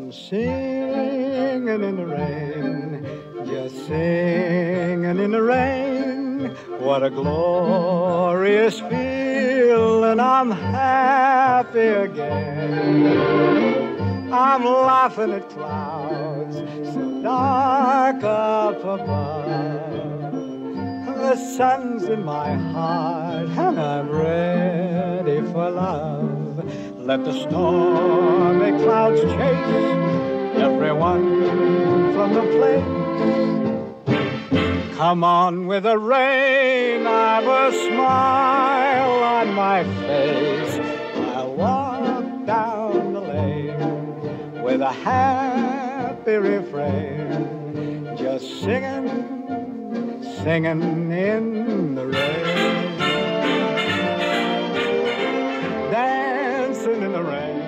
I'm singing in the rain, just singing in the rain. What a glorious feeling, I'm happy again. I'm laughing at clouds so dark up above. The sun's in my heart and I'm ready for love. Let the stormy clouds chase everyone from the place. Come on with the rain, I've a smile on my face. I'll walk down the lane with a happy refrain, just singing, singing in the rain. around.